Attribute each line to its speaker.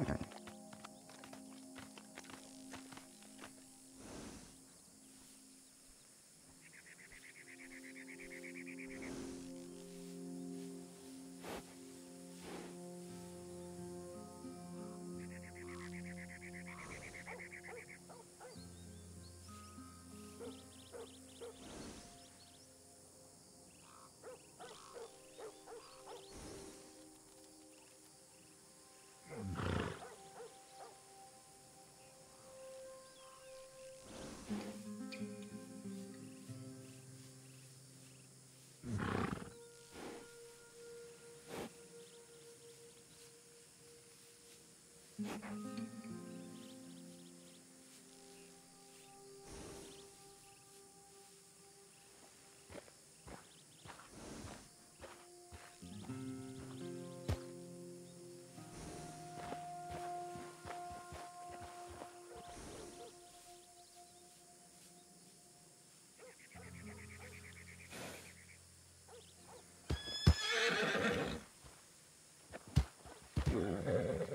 Speaker 1: All right. フフフ。